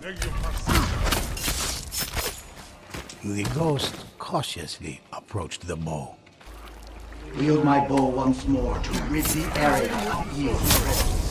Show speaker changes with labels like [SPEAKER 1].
[SPEAKER 1] The ghost cautiously approached the bow.
[SPEAKER 2] Wield my bow once more to rid the area of evil